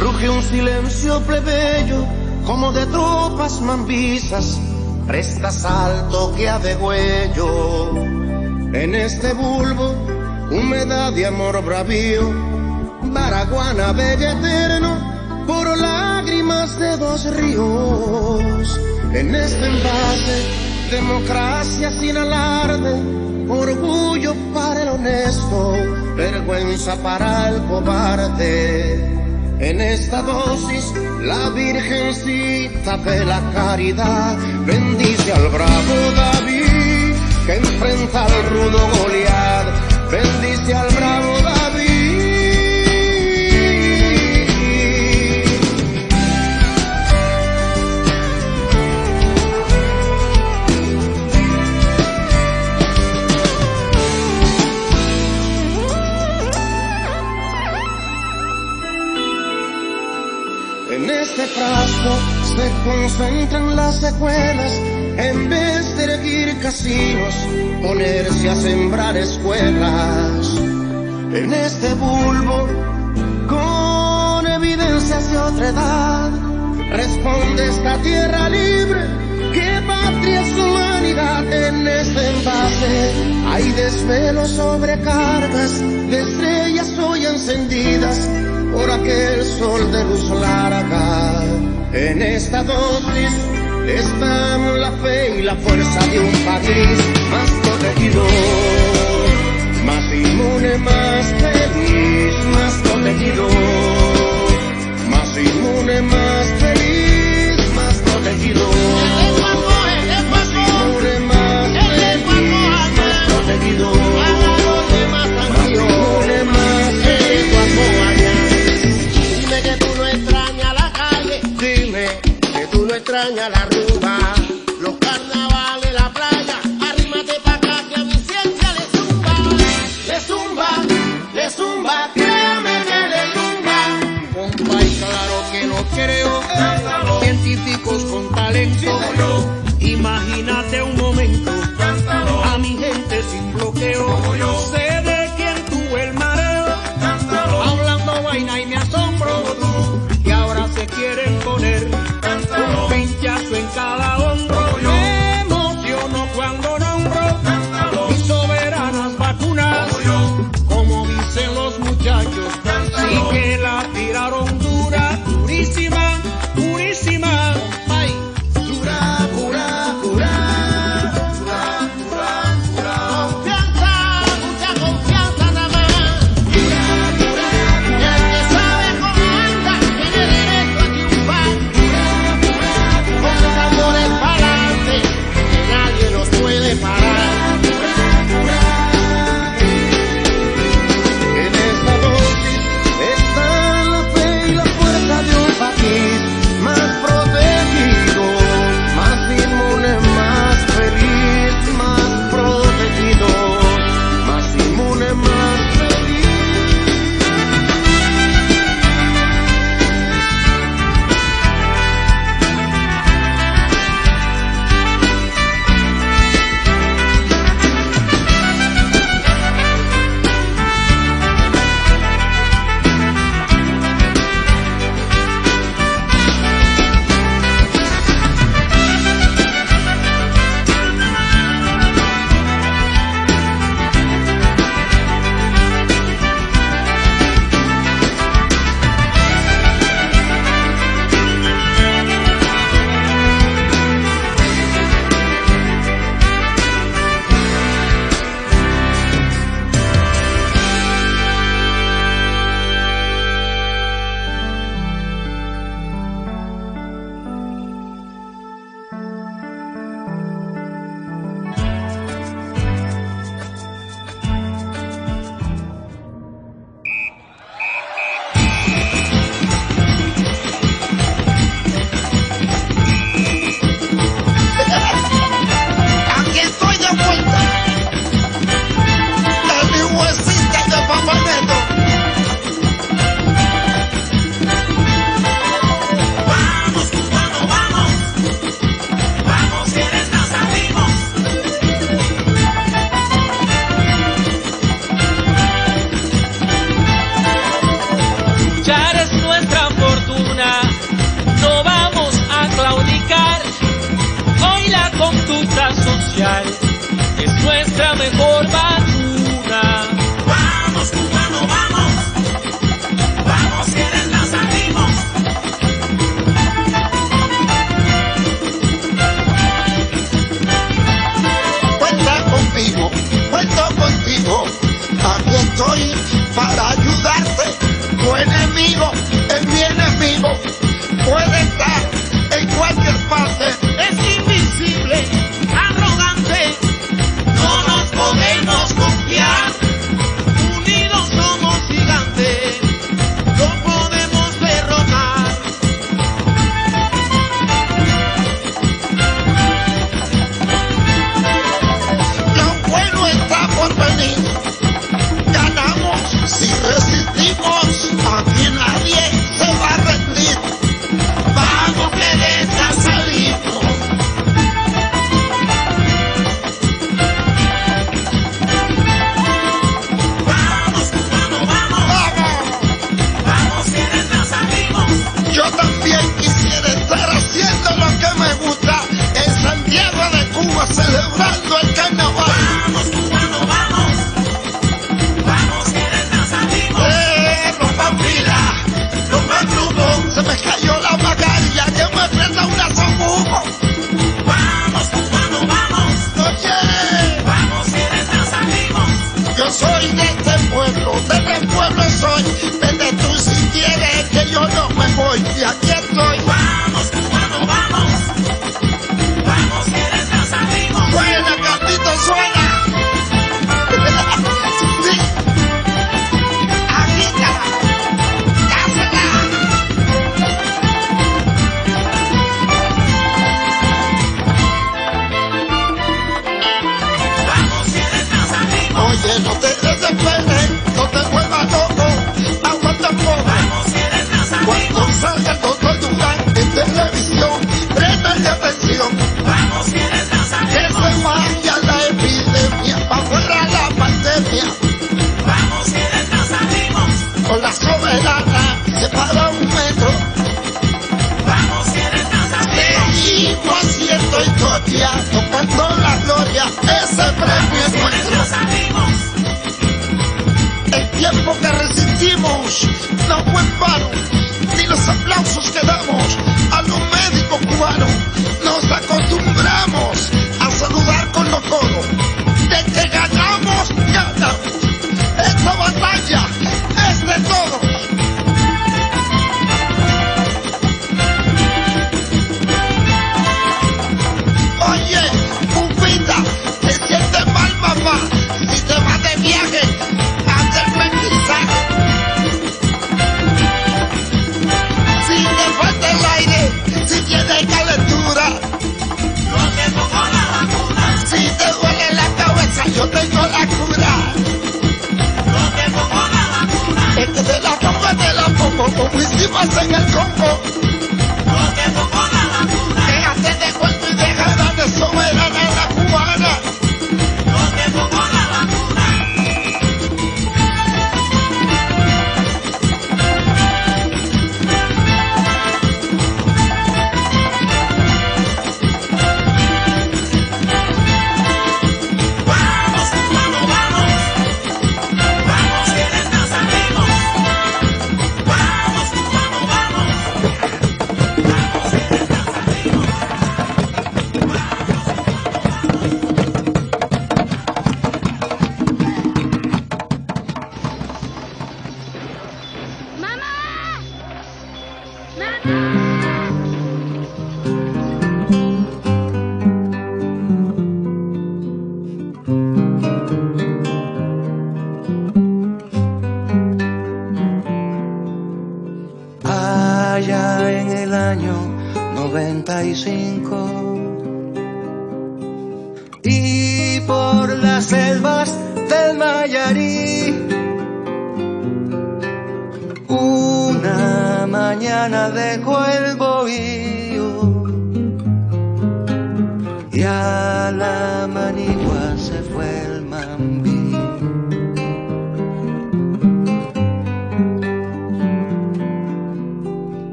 ruge un silencio plebeyo, como de tropas mambisas, presta salto que a degüello. En este bulbo, humedad de amor bravío, Baraguana bella eterno, por lágrimas de dos ríos. En este envase, democracia sin alarde, orgullo para el honesto, vergüenza para el cobarde. En esta dosis, la Virgencita de la Caridad bendice al bravo David que enfrenta al rudo Goliat. Bendice al bravo se concentran las secuelas, en vez de erguir casinos, ponerse a sembrar escuelas. En este bulbo, con evidencias de otra edad, responde esta tierra libre, que patria es humanidad en este envase. Hay desvelos sobre cargas de estrellas hoy encendidas por aquel sol de luz larga. En esta dosis están la fe y la fuerza de un país más protegido, más inmune, más feliz, más protegido, la rumba. los carnavales, la playa. Arrímate pa' acá que a mi ciencia le zumba. Le zumba, le zumba, créame que le zumba. Compa, y claro que no creo. Científicos con talento. Imagínate un momento.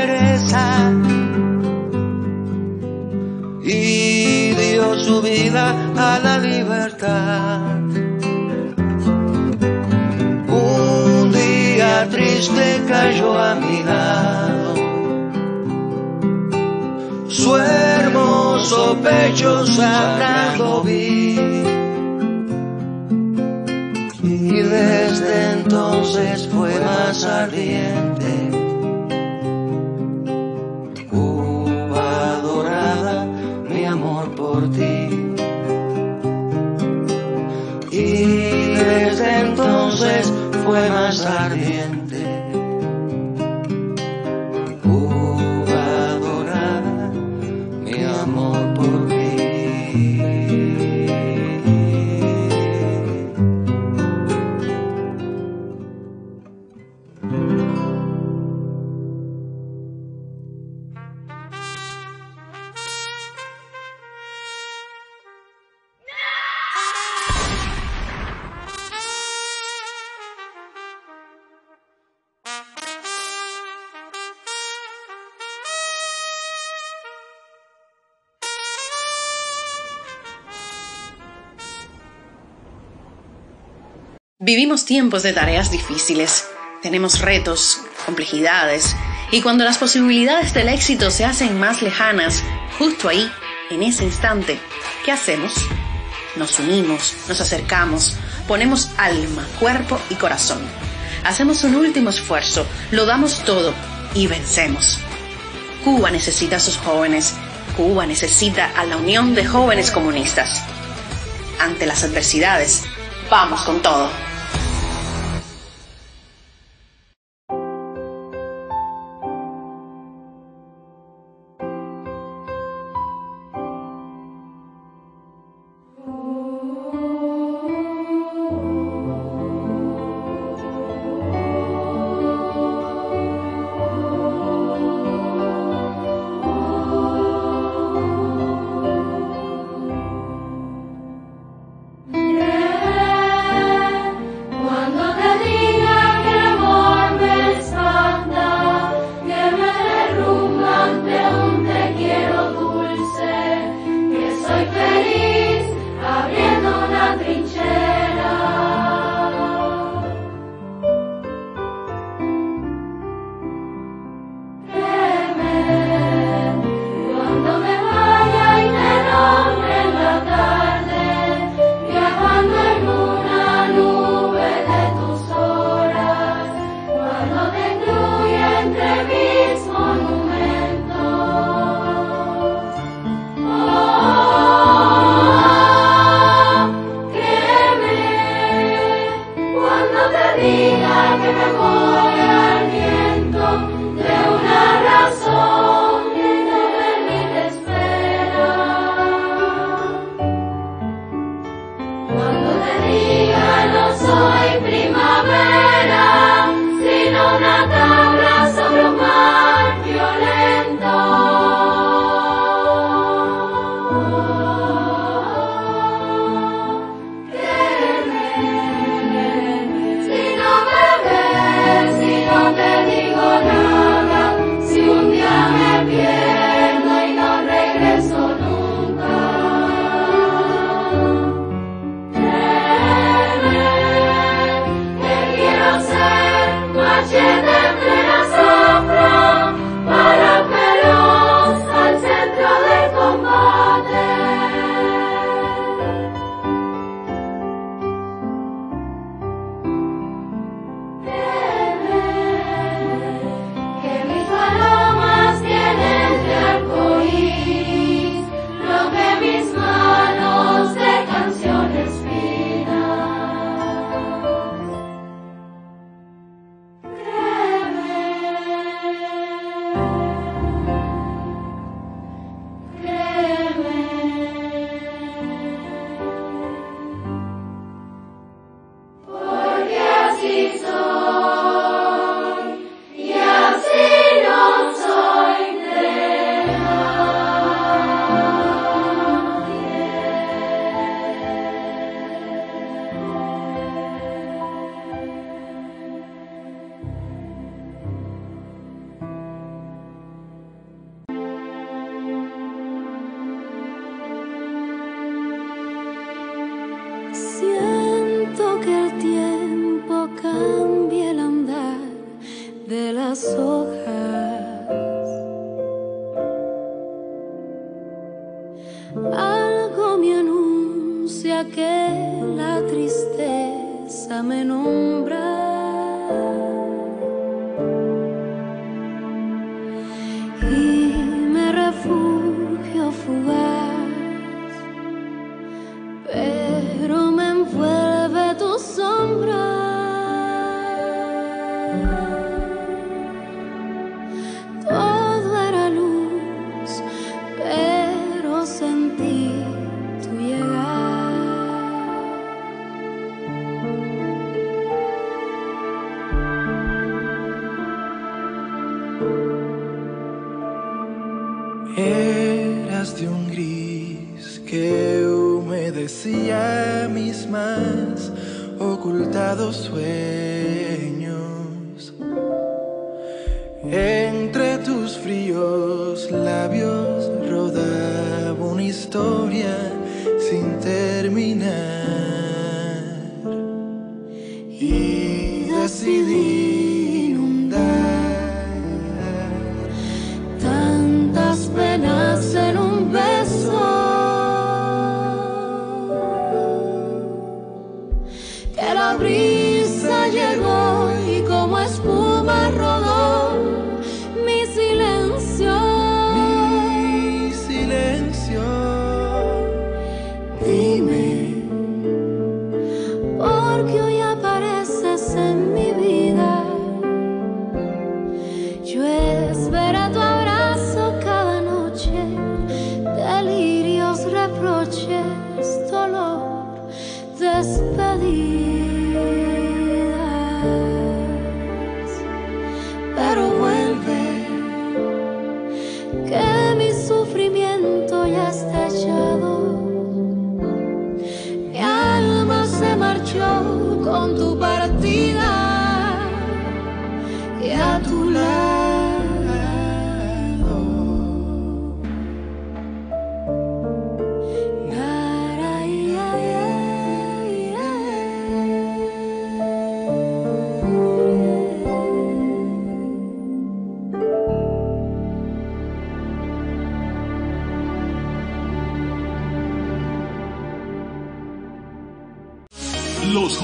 A mi fiereza y dio su vida a la libertad. Un día triste cayó a mi lado, su hermoso pecho sagrado vi. Y desde entonces fue más ardiente entonces fue más ardiente. Vivimos tiempos de tareas difíciles, tenemos retos, complejidades, y cuando las posibilidades del éxito se hacen más lejanas, justo ahí, en ese instante, ¿qué hacemos? Nos unimos, nos acercamos, ponemos alma, cuerpo y corazón. Hacemos un último esfuerzo, lo damos todo y vencemos. Cuba necesita a sus jóvenes, Cuba necesita a la unión de jóvenes comunistas. Ante las adversidades, vamos con todo.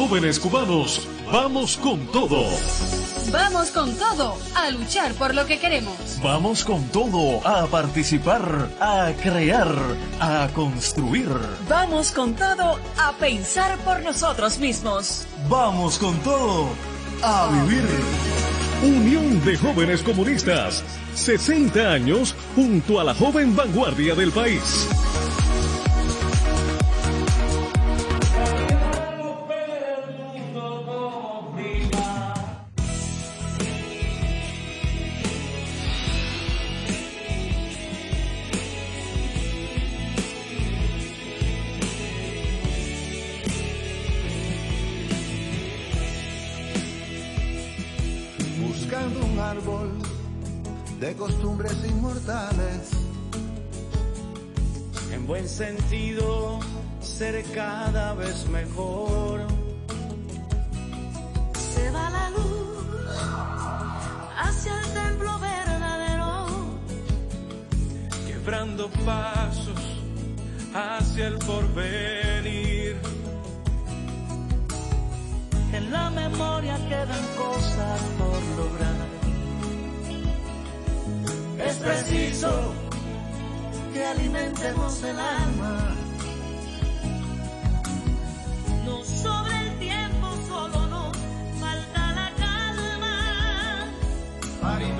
Jóvenes cubanos, vamos con todo. Vamos con todo a luchar por lo que queremos. Vamos con todo a participar, a crear, a construir. Vamos con todo a pensar por nosotros mismos. Vamos con todo a ah. vivir. Unión de Jóvenes Comunistas. 60 años junto a la joven vanguardia del país.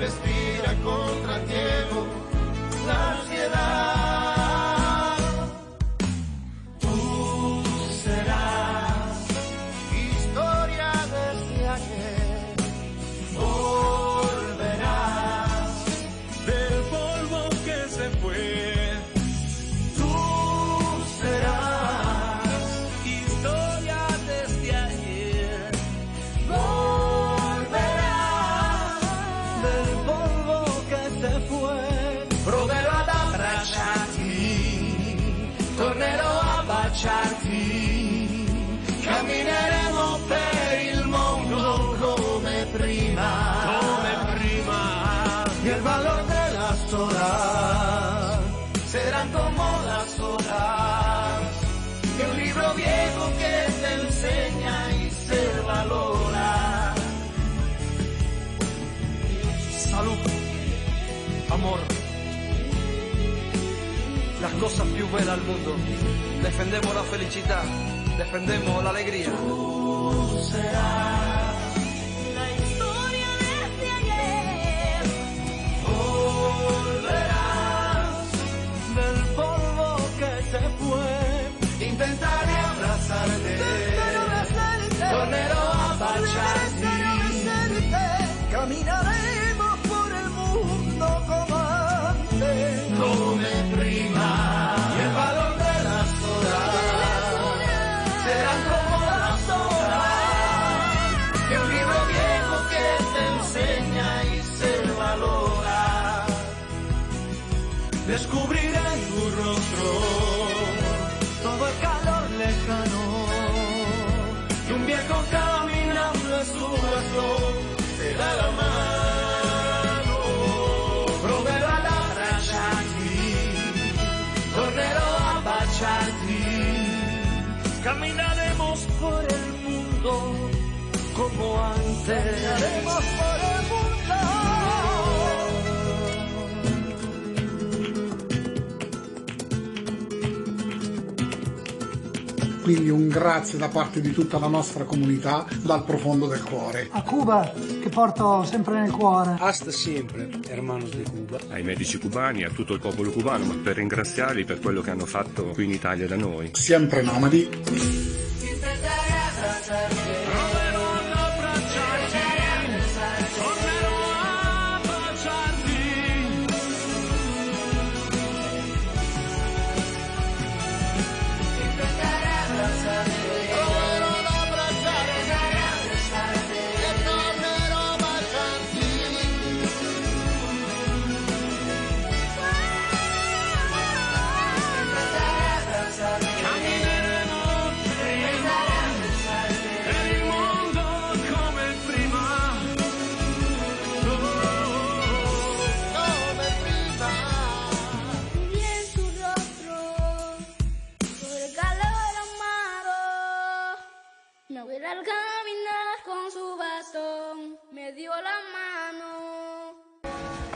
Just be? Las cosas più belle al mondo. Defendemos la felicità, defendemos la alegría. La historia desde ayer Volverás del polvo que se fue. Intentaré abrazarte. Tornerò a baciarti. Caminaremos Descubriré tu rostro, todo el calor lejano y un viejo caminando en su rostro te da la mano. Proverò ad abbracciarti, tornerò a. Caminaremos por el mundo como antes. Quindi un grazie da parte di tutta la nostra comunità dal profondo del cuore. A Cuba, che porto sempre nel cuore. Hasta siempre, hermanos de Cuba. ai medici cubani, a tutto il popolo cubano, ma per ringraziarli per quello che hanno fatto qui in Italia da noi. Sempre nomadi.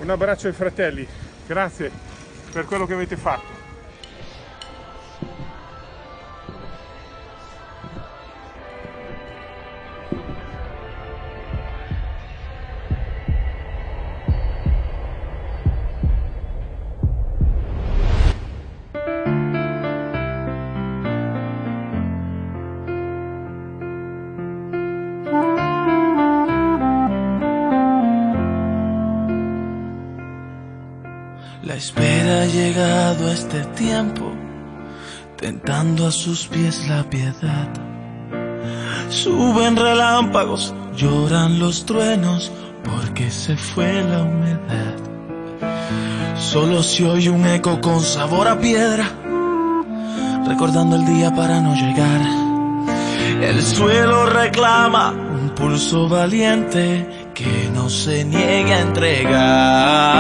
Un abbraccio ai fratelli, grazie per quello che avete fatto. Espera ha llegado este tiempo, tentando a sus pies la piedad. Suben relámpagos, lloran los truenos, porque se fue la humedad. Solo se oye un eco con sabor a piedra, recordando el día para no llegar. El suelo reclama un pulso valiente que no se niegue a entregar.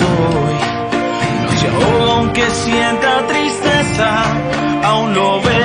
No se ahoga aunque sienta tristeza, aún lo ve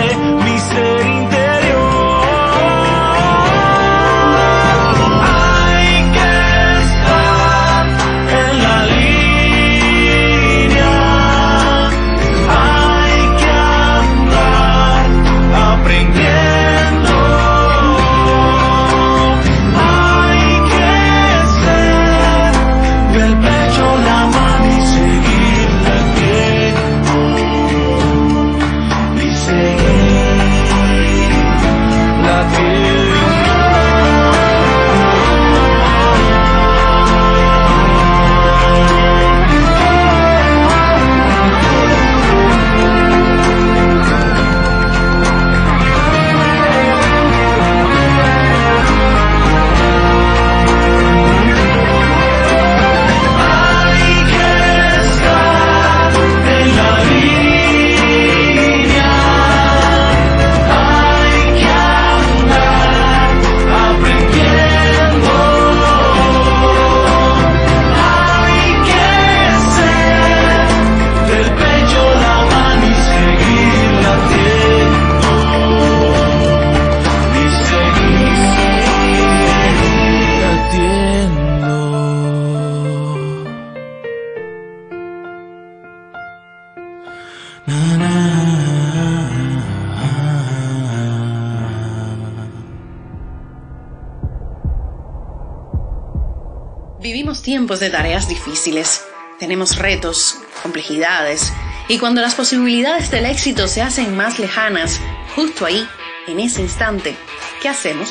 Tiempos de tareas difíciles, tenemos retos, complejidades, y cuando las posibilidades del éxito se hacen más lejanas, justo ahí, en ese instante, ¿qué hacemos?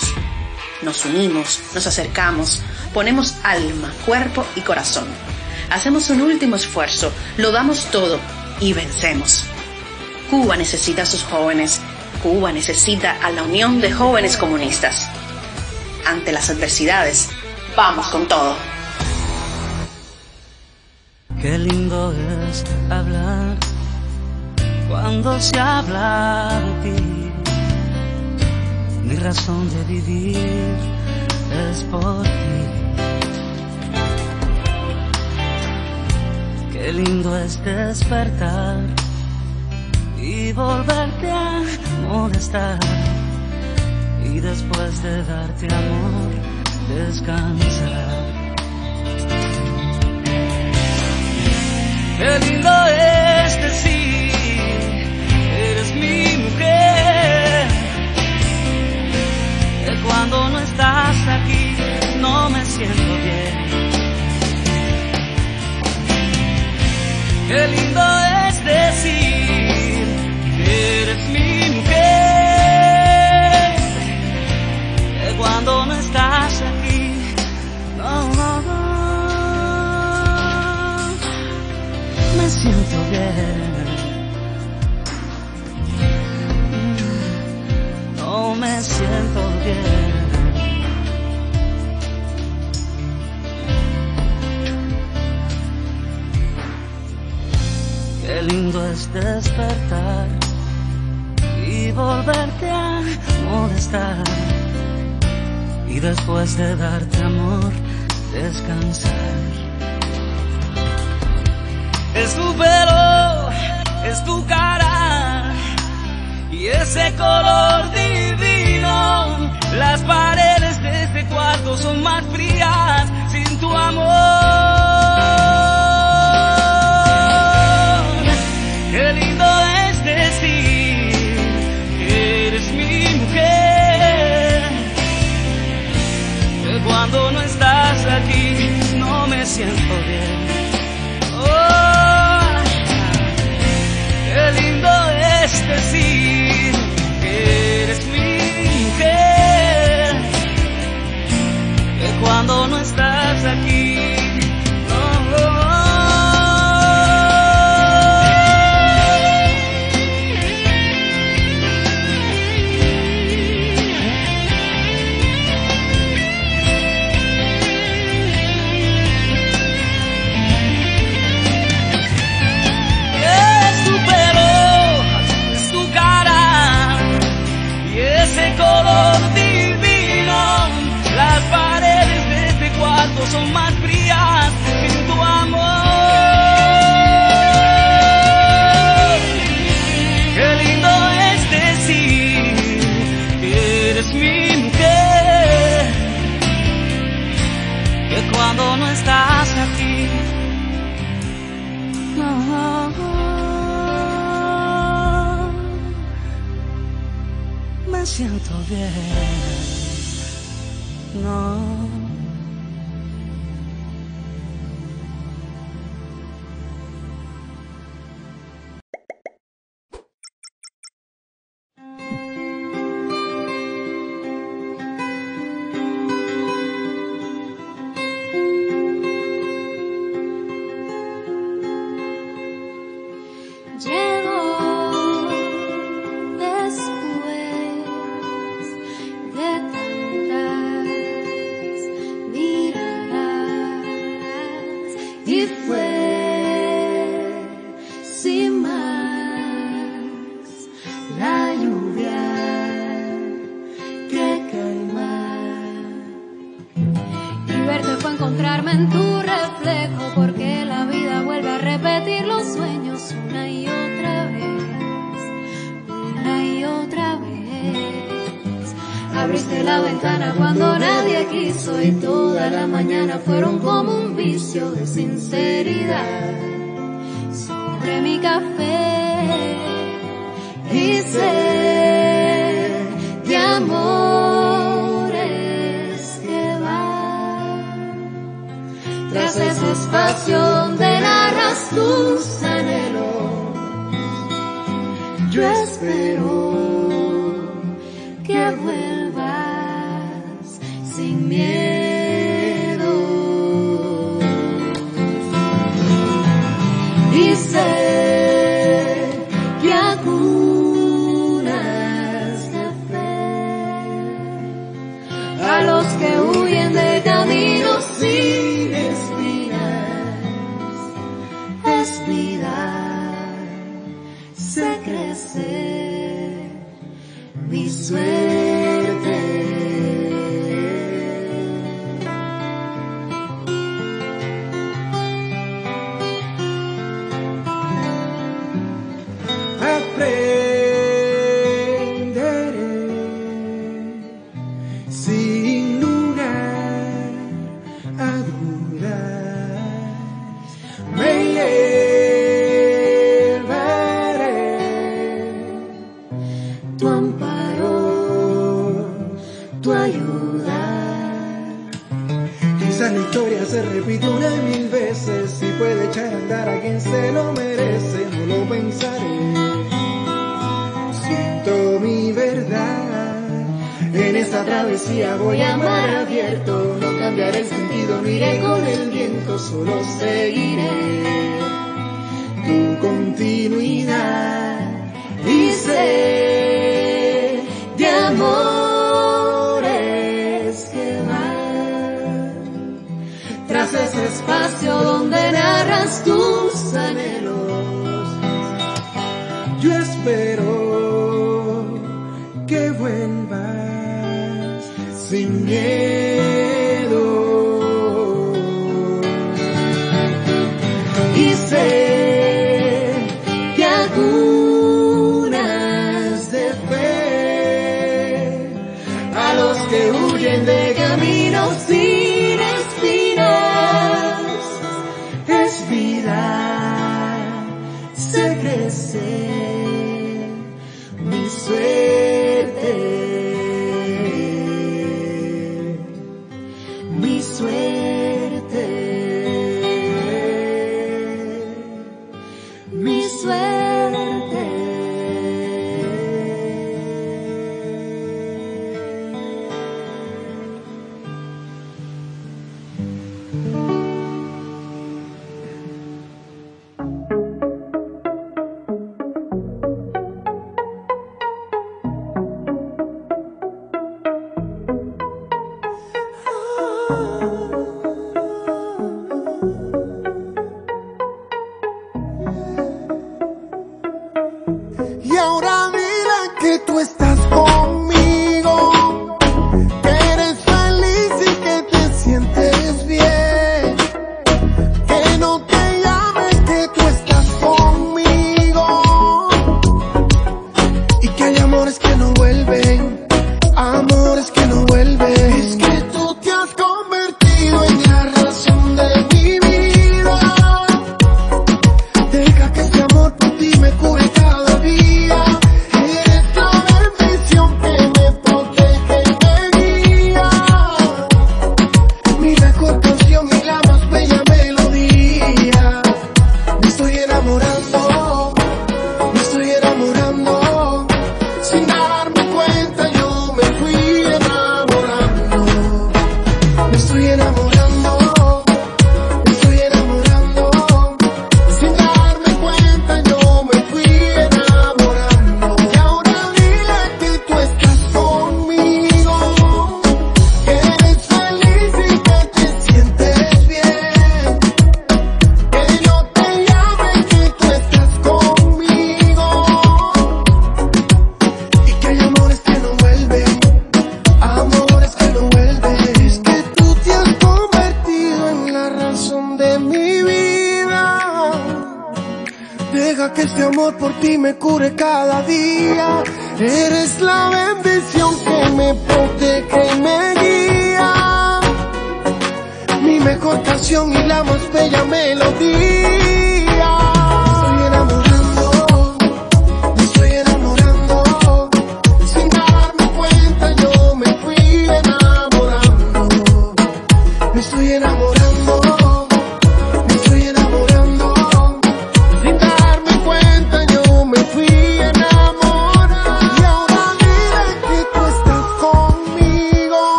Nos unimos, nos acercamos, ponemos alma, cuerpo y corazón. Hacemos un último esfuerzo, lo damos todo y vencemos. Cuba necesita a sus jóvenes, Cuba necesita a la unión de jóvenes comunistas. Ante las adversidades, vamos con todo. Qué lindo es hablar cuando se habla de ti. Mi razón de vivir es por ti. Qué lindo es despertar y volverte a molestar. Y después de darte amor, descansar. Qué lindo es decir, eres mi mujer. Que cuando no estás aquí, no me siento bien. Qué lindo es decir, bien. No me siento bien. Qué lindo es despertar y volverte a molestar. Y después de darte amor, descansar. Es tu pelo, es tu cara y ese color divino. Las paredes de este cuarto son más frías sin tu amor. Que sincero. ti me cure cada día. Eres la bendición que me protege y me guía. Mi mejor canción y la más bella melodía.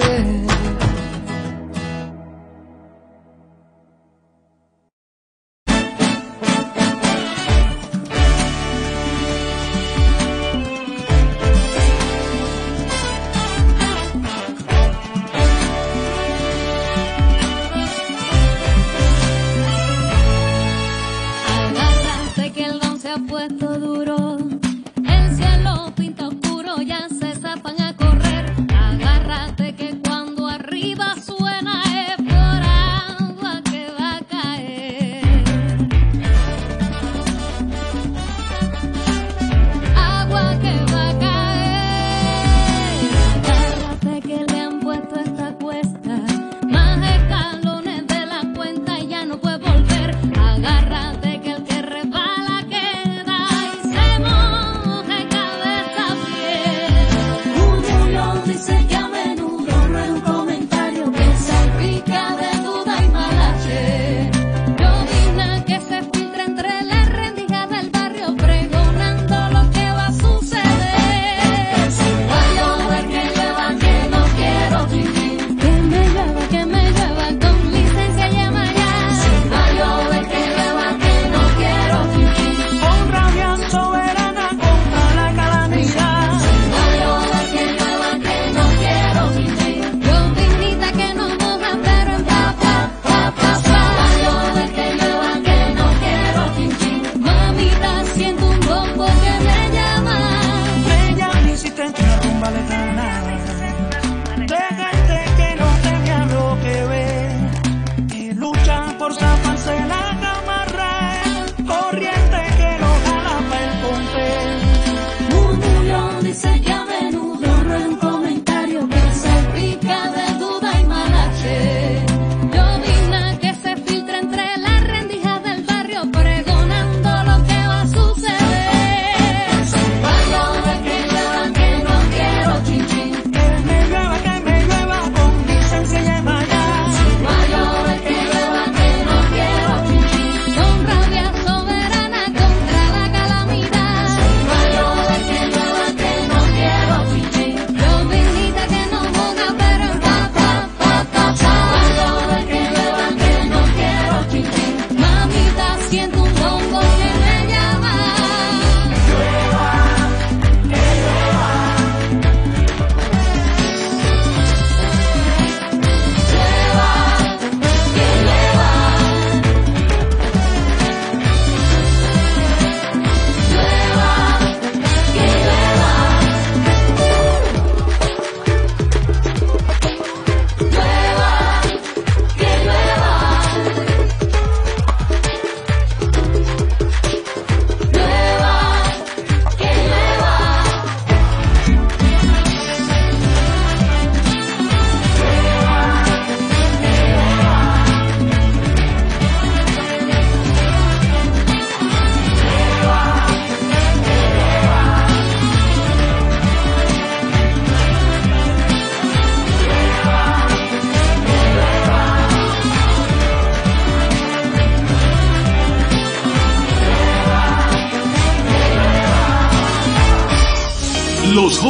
bed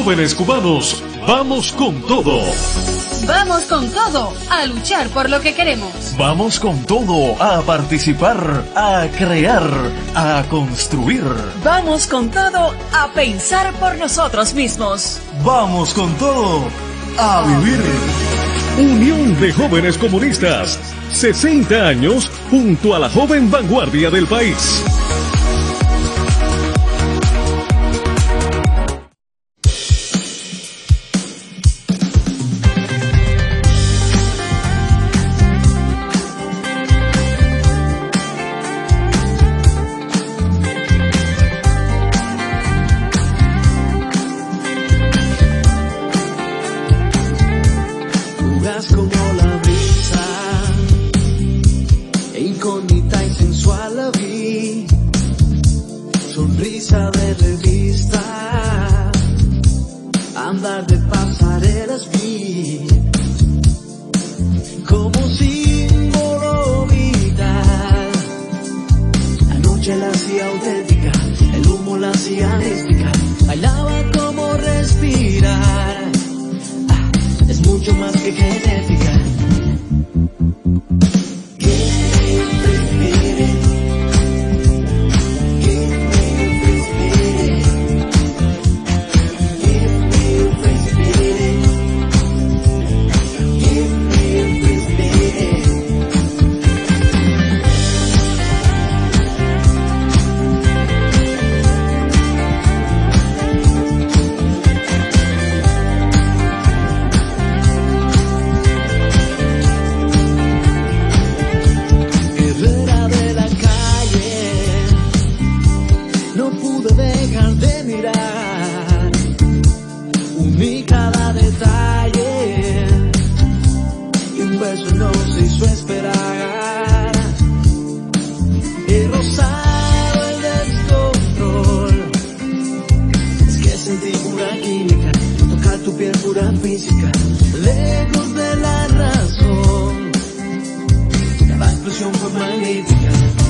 Jóvenes cubanos, vamos con todo. Vamos con todo a luchar por lo que queremos. Vamos con todo a participar, a crear, a construir. Vamos con todo a pensar por nosotros mismos. Vamos con todo a vivir. Unión de Jóvenes Comunistas. 60 años junto a la joven vanguardia del país. detalle. Y un beso no se hizo esperar. He rozado el descontrol. Es que sentí pura química. Tocar tu piel pura física. Lejos de la razón. La explosión fue magnífica.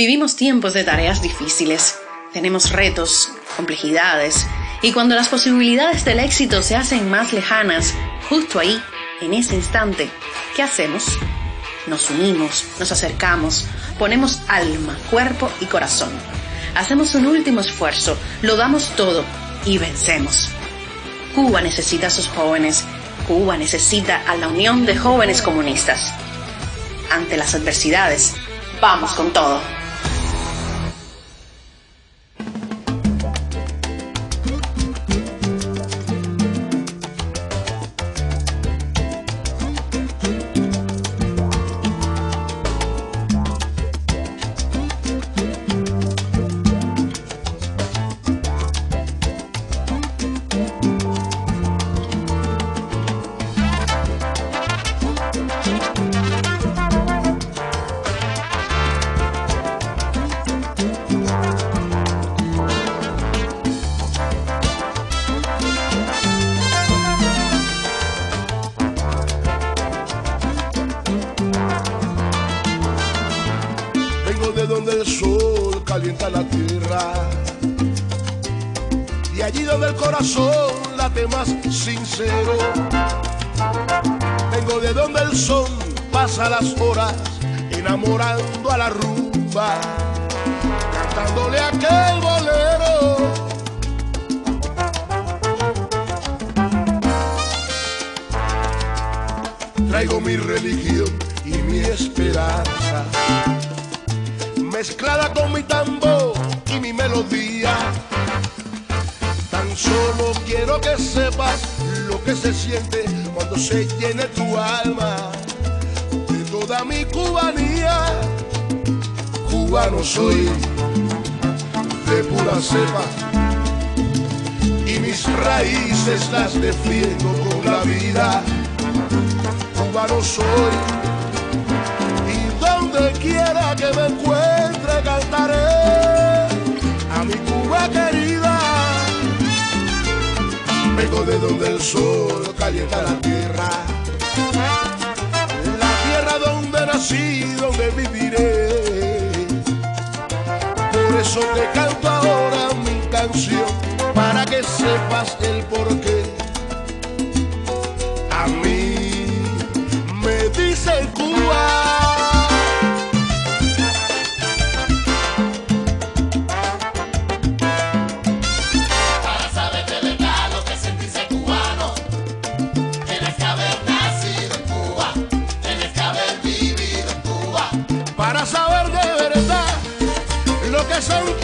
Vivimos tiempos de tareas difíciles, tenemos retos, complejidades, y cuando las posibilidades del éxito se hacen más lejanas, justo ahí, en ese instante, ¿qué hacemos? Nos unimos, nos acercamos, ponemos alma, cuerpo y corazón. Hacemos un último esfuerzo, lo damos todo y vencemos. Cuba necesita a sus jóvenes. Cuba necesita a la unión de jóvenes comunistas. Ante las adversidades, vamos con todo. Cubano soy de pura cepa y mis raíces las defiendo con la vida. Cubano soy y donde quiera que me encuentre cantaré a mi Cuba querida. Vengo de donde el sol calienta la tierra, la tierra donde nací, donde viviré. Eso te canto ahora mi canción, para que sepas el porqué. Lo que